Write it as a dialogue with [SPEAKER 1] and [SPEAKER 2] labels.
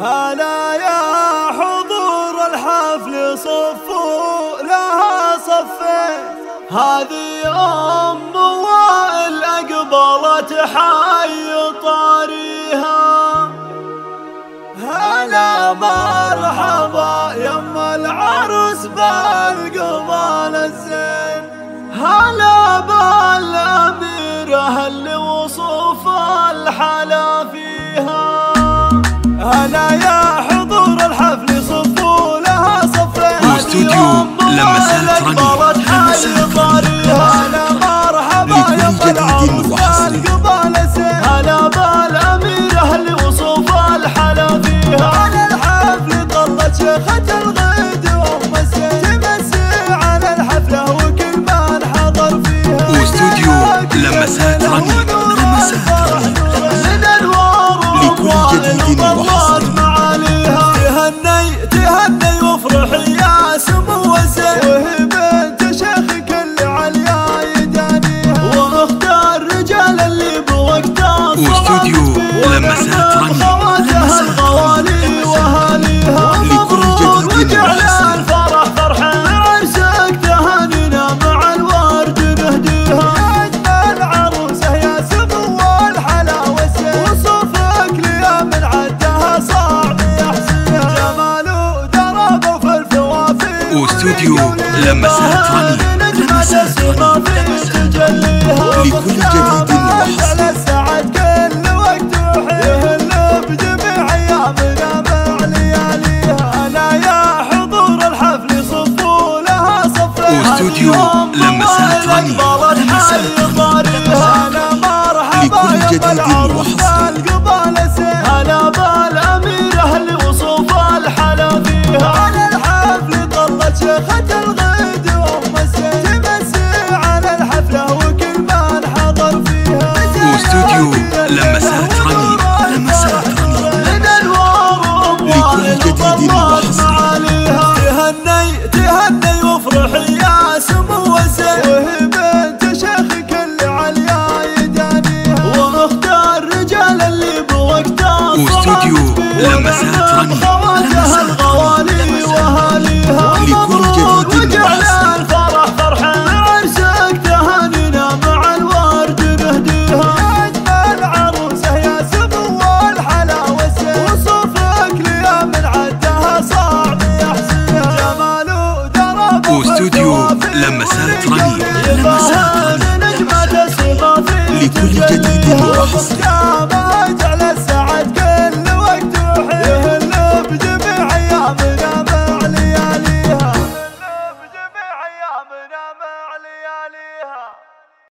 [SPEAKER 1] هلا يا حضور الحفل صفوا لها صفين. هذه أم وائل أقبلت حي طاريها. هلا مرحبا يما العروس بالقبال الزين. هلا بالأميرة اللي وصوف الحلا فيها. hana ya
[SPEAKER 2] واستوديو لما صارت راني
[SPEAKER 1] لما صارت راني
[SPEAKER 2] لكل جديد
[SPEAKER 1] وحصد
[SPEAKER 2] استوديو لمسات صارت لمسات لما
[SPEAKER 1] صارت راني
[SPEAKER 2] لكل جديد وحصد
[SPEAKER 1] لمساتني لمساتني
[SPEAKER 2] لكل جديد وحصري
[SPEAKER 1] تهني تهني وافرحي يا سمو
[SPEAKER 2] وزين. لمسات
[SPEAKER 1] رنين
[SPEAKER 2] لمسات
[SPEAKER 1] رنين
[SPEAKER 2] لكل جديد وحصري